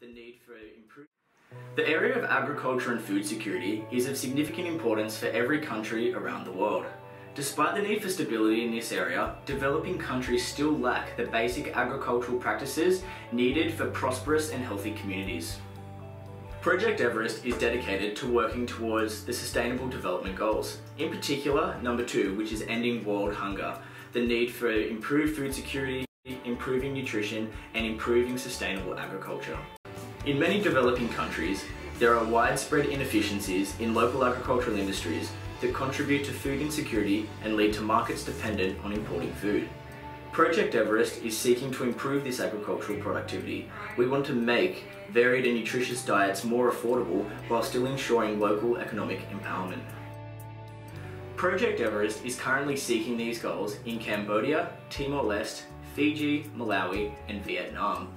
the need for the area of agriculture and food security is of significant importance for every country around the world. Despite the need for stability in this area, developing countries still lack the basic agricultural practices needed for prosperous and healthy communities. Project Everest is dedicated to working towards the Sustainable Development Goals, in particular number two, which is ending world hunger, the need for improved food security, improving nutrition, and improving sustainable agriculture. In many developing countries, there are widespread inefficiencies in local agricultural industries that contribute to food insecurity and lead to markets dependent on importing food. Project Everest is seeking to improve this agricultural productivity. We want to make varied and nutritious diets more affordable while still ensuring local economic empowerment. Project Everest is currently seeking these goals in Cambodia, Timor-Leste, Fiji, Malawi and Vietnam.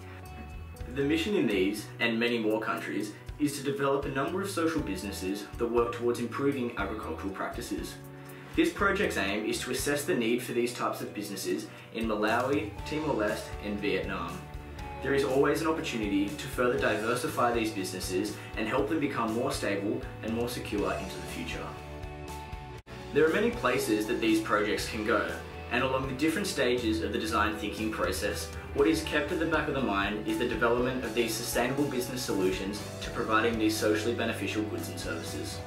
The mission in these, and many more countries, is to develop a number of social businesses that work towards improving agricultural practices. This project's aim is to assess the need for these types of businesses in Malawi, Timor-Leste and Vietnam. There is always an opportunity to further diversify these businesses and help them become more stable and more secure into the future. There are many places that these projects can go, and along the different stages of the design thinking process, what is kept at the back of the mind is the development of these sustainable business solutions to providing these socially beneficial goods and services.